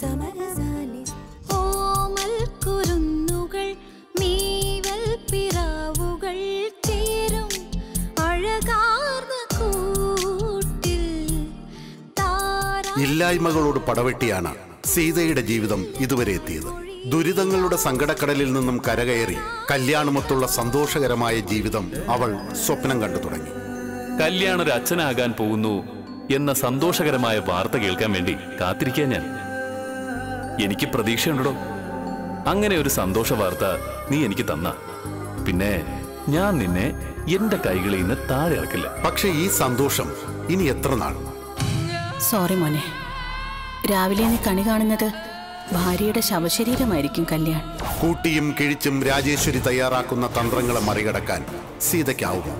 സമരസാലെ ഓമൽ കുരുന്നുകൾ മീവൽ പിറാവുകൾ ചേരും. അഴകാർന്ന കൂട്ടിൽ താരാ ഇല്ലായ്മകളോട് പടവെട്ടിയാണ് സീതയുടെ ജീവിതം ഇതുവരെ എത്തിയത്. ദുരിതങ്ങളുടെ സങ്കടക്കടലിൽ നിന്നും കരകയറി കല്യാണമൊത്തുള്ള സന്തോഷകരമായ ജീവിതം അവൾ സ്വപ്നം കണ്ടു തുടങ്ങി. കല്യാണൊരു ഒരു അച്ഛനാകാൻ പോകുന്നു എന്ന സന്തോഷകരമായ വാർത്ത കേൾക്കാൻ വേണ്ടി കാത്തിരിക്കാൻ ഞാൻ. എനിക്ക് പ്രതീക്ഷയുണ്ടോ അങ്ങനെ ഒരു സന്തോഷ വാർത്ത നീ എനിക്ക് തന്ന. പിന്നെ ഞാൻ നിന്നെ എന്റെ കൈകളിൽ നിന്ന് താഴെ ഇറക്കില്ല. പക്ഷെ ഈ സന്തോഷം ഇനി എത്ര നാൾ? സോറി മോനെ. രാവിലെ നീ കണി കാണുന്നത് ഭാര്യയുടെ ശവശരീരമായിരിക്കും കല്യാൺ. കൂട്ടിയും കിഴിച്ചും രാജേശ്വരി തയ്യാറാക്കുന്ന തന്ത്രങ്ങളെ മറികടക്കാൻ സീതയ്ക്കാവുമോ?